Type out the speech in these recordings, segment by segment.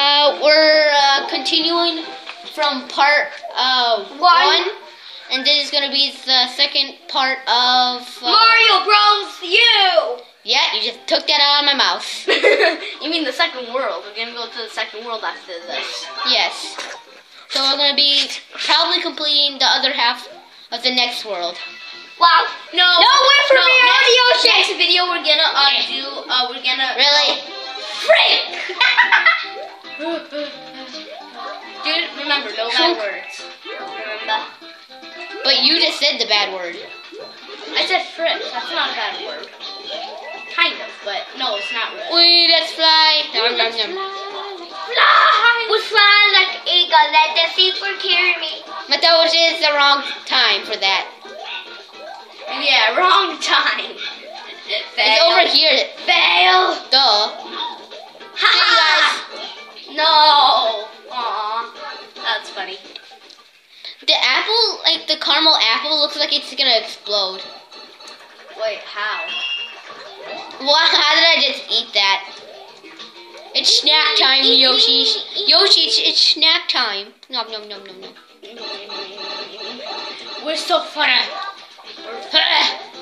Uh, we're uh, continuing from part uh, One. one, and this is gonna be the second part of. Uh, Mario Bros. U. Yeah, you just took that out of my mouth. you mean the second world? We're gonna go to the second world after this. Yes. So we're gonna be probably completing the other half of the next world. Wow. No. No, wait for me, next, audio shit. Next video, we're gonna uh, do. Uh, we're gonna. Really? Frick. Dude, remember, no bad words. Remember? But you just said the bad word. I said frick. That's not a bad word. Kind of, but no, it's not really. We let's fly. Nom, nom, nom. Fly! We fly like eagle, let the super carry me. But that was is the wrong time for that. Yeah, wrong time. It's over here. Fail. Duh. Ha No. Aw. That's funny. The apple, like the caramel apple, looks like it's gonna explode. Wait, how? Well, how did I just eat that? It's snack time, Yoshi. Yoshi, it's, it's snack time. Nom nom nom nom nom. We're so funny.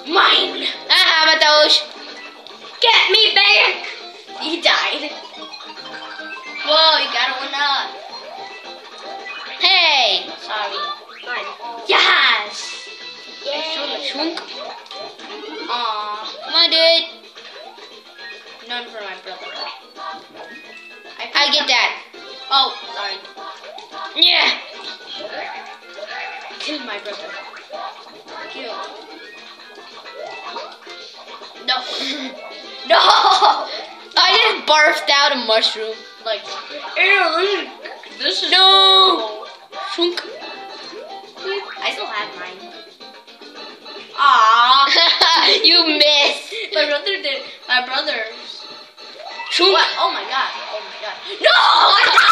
Mine. Ah, Matosh. Get me back. He died. Whoa, you got one up. Hey. Sorry. Mine. Yes. Shunk. Aw. Come on, dude. None for my brother. I get that. Oh, sorry. Yeah. Kill my brother. Kill. No. no. I barfed out a mushroom. Like, ew, this is No. Shunk. I still have mine. Aww. you missed. my brother did. My brother's. Shunk. What? Oh my god. Oh my god. No! I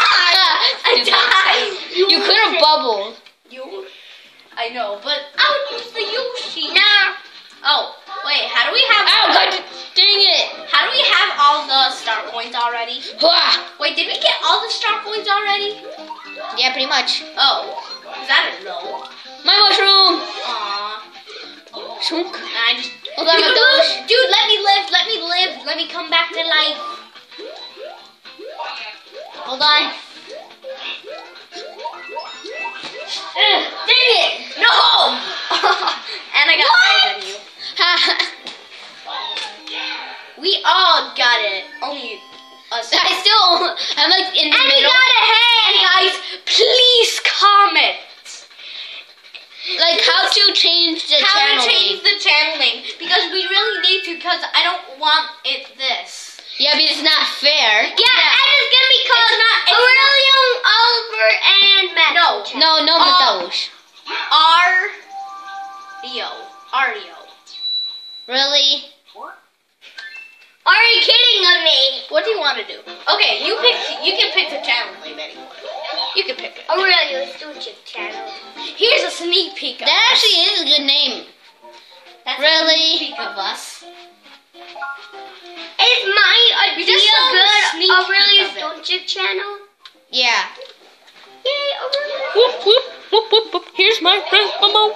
died! I died! You could have bubbled. You? I know, but I would use the Yoshi. No. Yeah, pretty much. Oh, is that a no? My mushroom. Aww. Shunk. I just. Oh, Hold on, Matosh. Dude, dude, let me live. Let me live. Let me come back to life. Hold on. Don't want it this. Yeah, but it's not fair. Yeah, and it's gonna be called It's not- it's Aurelium, Oliver, and Matt. No, No, no, Uh, Matosh. Ario. Ario. Really? What? Are you kidding with me? What do you want to do? Okay, you pick. You can pick the channel name anyway. You can pick it. Aurelio Stewart channel. Here's a sneak peek. Of That us. actually is a good name. That's really? a sneak peek of us. Is my We idea just saw good? sneak peek Aurelio of it. Channel. Yeah. Yay, Aurelio. Whoop whoop whoop whoop whoop. Here's my friend Momo.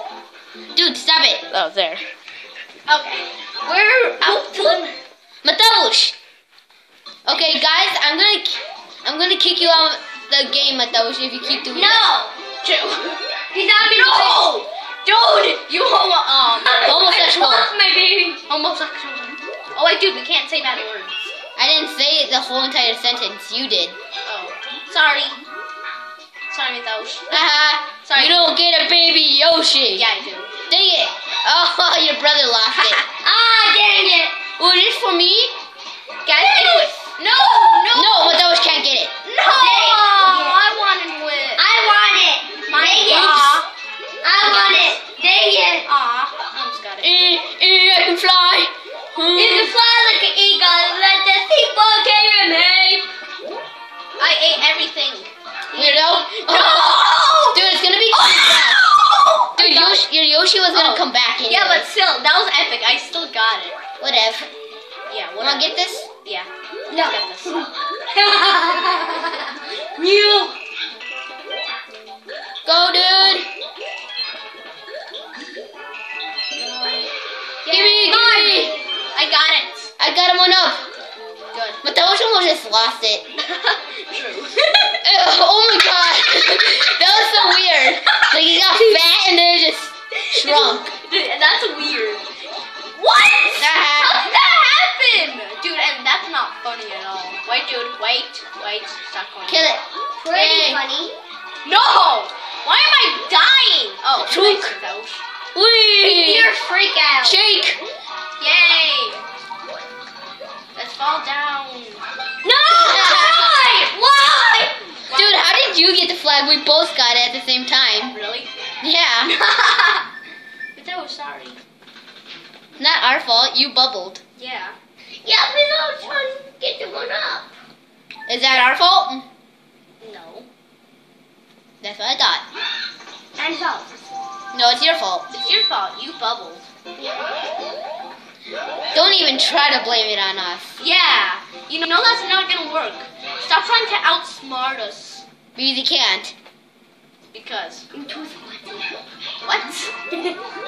Dude, stop it. Oh, there. Okay, we're out to the. Matosh. Okay, guys, I'm gonna, I'm gonna kick you out of the game, Matosh, if you keep doing that. No! Two. He's not being No! Dude! You homo. Um, Homosexual. I lost my baby. homosexual. Oh, wait, dude, we can't say bad words. I didn't say the whole entire sentence. You did. Oh, sorry. Sorry, Mitosh. Haha. Sorry. You don't get a baby Yoshi. Yeah, I do. Dang it. Oh, your brother lost it. ah, dang it! Was this for me? Whatever. Yeah, wanna get this? Yeah. No. Get. Mew! Go, dude! Give me, give me! I got it. I got him one up. Good. But the ocean was just lost it. True. oh my god. that was so weird. Like he got fat and then it just shrunk. Dude, that's weird. Wait, dude, wait, wait, stop going. Kill it. Pretty Yay. funny. No! Why am I dying? Oh, Chook. Wee. You're a freak out. Shake. Yay! Let's fall down. No! Why? Why? Dude, how did you get the flag? We both got it at the same time. Really? Yeah. but that was sorry. Not our fault. You bubbled. Yeah. Yeah, but I was trying to get the one up. Is that our fault? No. That's what I thought. And so. No, it's your fault. It's your fault. You bubbled. Don't even try to blame it on us. Yeah. You know no, that's not gonna work. Stop trying to outsmart us. Because you can't. Because. You too smarty. What?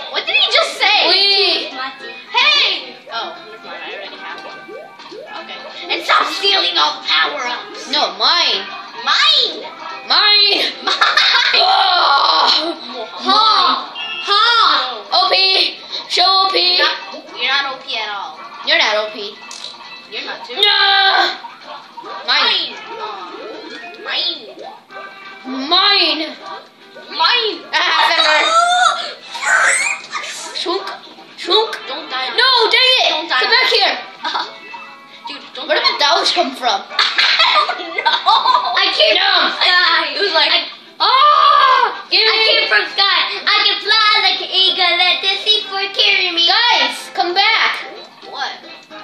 stop stealing all power ups. No, mine. Mine! Mine. Mine! come from? no! I came No. from sky. It was like, I, Ah! Give I came from sky. I can fly like an eagle. Let the sea for carry me. Guys, come back. what?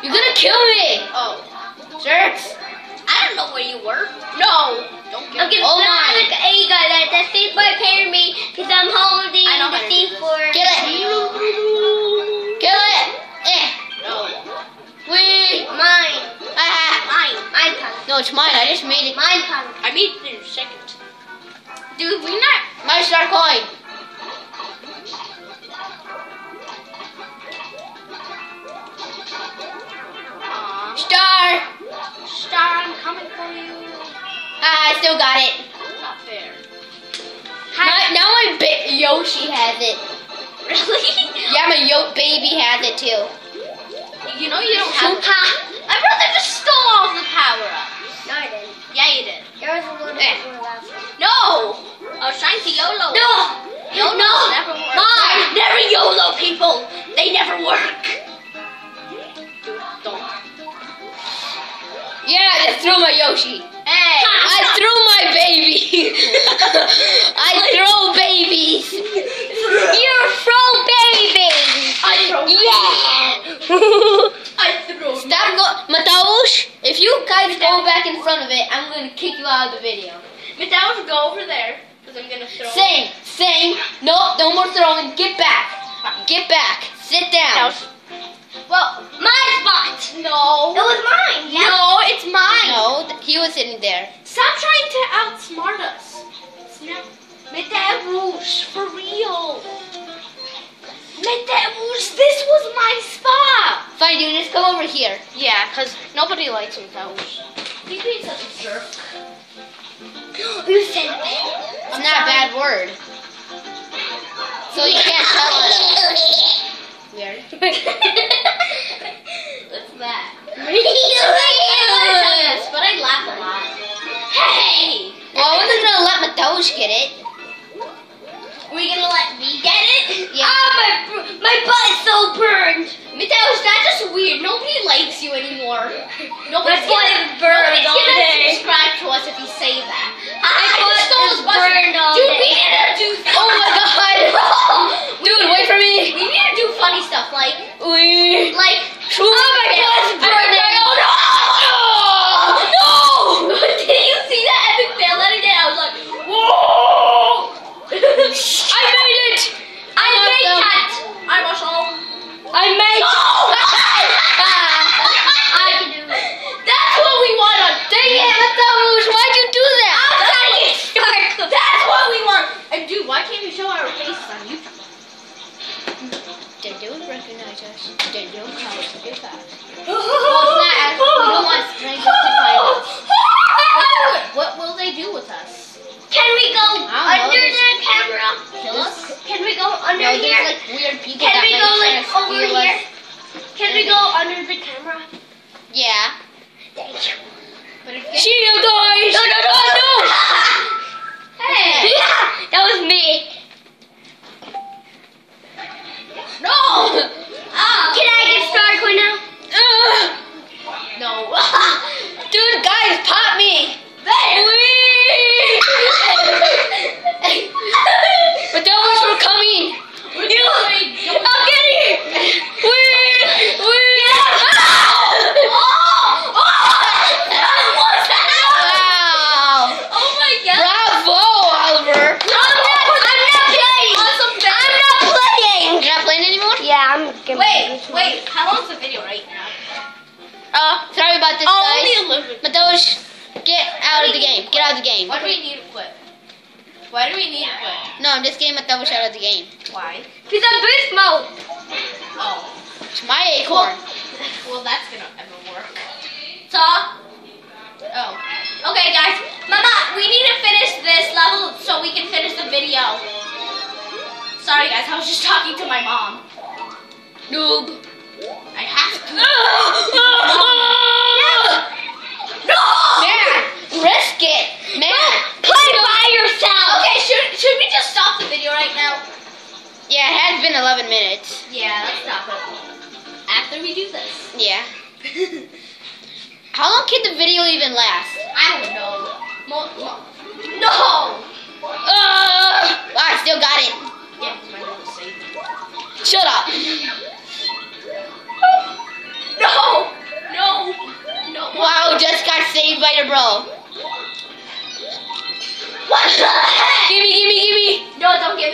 You're gonna kill me. My star coin. Star. Star, I'm coming for you. Ah, I still got it. Not fair. My, now my ba- Yoshi has it. Really? Yeah, my Yo baby has it too. You know you don't have. In front of it, I'm gonna kick you out of the video. Mateo, go over there. Because I'm gonna throw. Sing, sing. No, no more throwing. Get back. Get back. Sit down. Well, My spot! no. It was mine! Yeah. No, it's mine. No, he was sitting there. Stop trying to outsmart us. Mateusz, for real. Mateusz, this was my spot. Fine, dude, just come over here. Yeah, because nobody likes Mateusz. He's being such a jerk. You said it. It's not a bad word. So you can't tell us. Weird. What's that? Yes, but I laugh a lot. Hey! Well, I wasn't gonna let Mataush get it. Were you gonna let me get it? Yeah. Ah, my, my butt is so burned. Mateusz, that's weird. Nobody likes you anymore. Butt gonna, is burned nobody's all day. subscribe to us if you say that. I butt just stole is his button. burned all Dude, day. we need to do. Oh my god. Dude, wait for me. We need to do funny stuff like, We. like. Oh my butt's burning. Oh no! No! Did you see that epic fail that I did? I was like, whoa! I made it. I made Awesome. that. I was all. I made. Oh! I can do it. That's what we want on. Dang it, Mataush. do with us? Can we go I don't know, under just- the camera? Kill us? Can we go under No, here? there's like weird people Can we go like over here? Can we go under the camera? Yeah. Thank you. But if Shield guys! No, no, no, Oh, Hey! that was me. No! Ah! Can I get Star Coin now? Ugh. No. Dude, guys, pop me! there! Whee! The devils were coming! We're doing. I'm getting it. Whee! Whee! Oh! Oh! Wow! Oh my god! Bravo, Oliver! I'm not, I'm not playing. Awesome I'm not playing. You're not playing anymore? Yeah, I'm gonna Wait, wait. How long's the video right now? Oh, sorry about this, Oh, guys. only 11. But those, get out of the game. Get out of the game. Why do we need to quit? Why do we need to quit? No, I'm just getting my double shot out of the game. Why? He's on boost mode. Oh. It's my acorn. Well, that's gonna ever work. So. Oh. Okay, guys. Mama, we need to finish this level so we can finish the video. Sorry, guys. I was just talking to my mom. Noob. I have to. No! Man, risk it. Man. Play by yourself. Okay, should should we just stop the video right now? Yeah, it has been 11 minutes. Yeah, let's stop it. After we do this. Yeah. How long can the video even last? I don't know. Mo- no. Uh, I still got it. Yeah, my. Shut up. No. No. No. Wow, just got saved by the bro. What the heck? Gimme, gimme, gimme. No, don't give